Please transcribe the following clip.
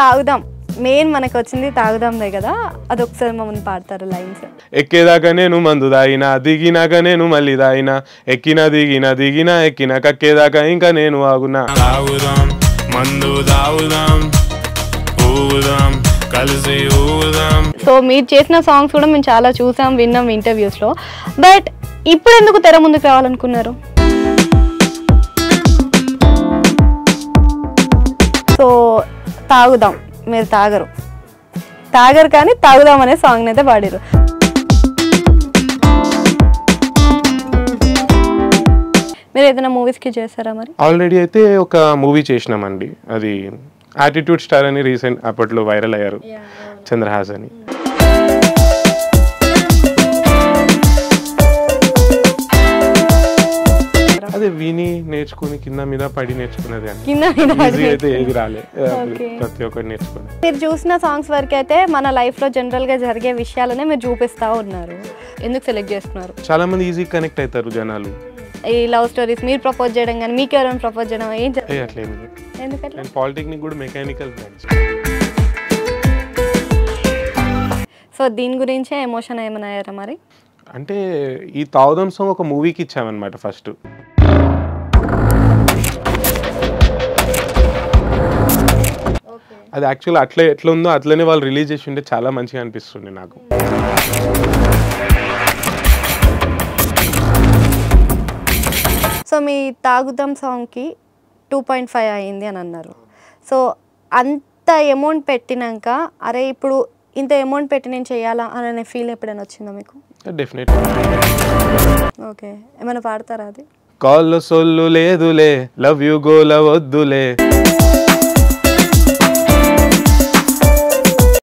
తాగుదాం. మెయిన్ మనకు వచ్చింది తాగుదాందే కదా అదొకసారి మమ్మల్ని పాడతారు లైన్స్. ఎక్కేదాకా నేను మందు దాగిన దిగినాక నేను మళ్ళీ దాగిన ఎక్కిన దిగిన దిగిన ఎక్కిన కక్కేదాకా ఇంకా నేను ఆగునా. తాగుదాం మందు తాగుదాం ఊగుదాం కలిసి ఊగుదాం. సో మీరు చేసిన సాంగ్స్ కూడా మేము చాలా చూసాం విన్నాం ఇంటర్వ్యూస్లో బట్ ఇప్పుడు ఎందుకు తెర ముందుకు రావాలనుకున్నారు? తాగుదాం. మీరు తాగరు. తాగరు కానీ తాగుదాం అనే సాంగ్ అయితే పాడారు మీరు ఏదైనా మూవీస్కి చేస్తారా మరి? ఆల్రెడీ అయితే ఒక మూవీ చేసినామండి. అది యాటిట్యూడ్ స్టార్ అని రీసెంట్ అప్పట్లో వైరల్ అయ్యారు చంద్రహాస్ అని. అదే విని నేర్చుకుని కింద మీద పడి నేర్చుకున్నది కింద మీద అయితే ఏది రాలే. Okay. ప్రతి ఒక్కటి నేర్చుకుని మీరు చూసిన సాంగ్స్ వరకు అయితే మన లైఫ్లో జనరల్గా జరిగే విషయాలనే మీరు చూపిస్తూ ఉన్నారు. ఎందుకు సెలెక్ట్ చేస్తున్నారు? చాలా మంది ఈజీ కనెక్ట్ అవుతారు జనాలు. ఈ లవ్ స్టోరీస్ మీరు ప్రపోజ్ చేయడం కానీ మీకు ఎవరైనా ప్రపోజ్ చేయడం ఏం జ- ఏ అట్లేమి లేదు. ఎందుకట్లా? అండ్ పాలిటెక్నిక్ కూడా మెకానికల్ సో దీని గురించే ఎమోషన్ ఏమైనా అయ్యారా మరి? అంటే ఈ తావుదం సాంగ్ ఒక మూవీకి ఇచ్చామన్నమాట ఫస్ట్ అది యాక్చువల్ అట్లే ఎట్లా ఉందో అట్లనే వాళ్ళు రిలీజ్ చేసి ఉంటే చాలా మంచిగా అనిపిస్తుంది నాకు. సో మీ తాగుదాం సాంగ్కి టూ పాయింట్ ఫైవ్ అయింది అని అన్నారు. సో అంత అమౌంట్ పెట్టినాక అరే ఇప్పుడు ఇంత అమౌంట్ పెట్టి నేను చేయాలా అనే ఫీల్ ఎప్పుడైనా వచ్చిందా మీకు? డెఫినెట్ ఓకే ఏమైనా పాడతారా అది? కాల్లో సొల్లు లేదులే లవ్ యు గోల వద్దులే.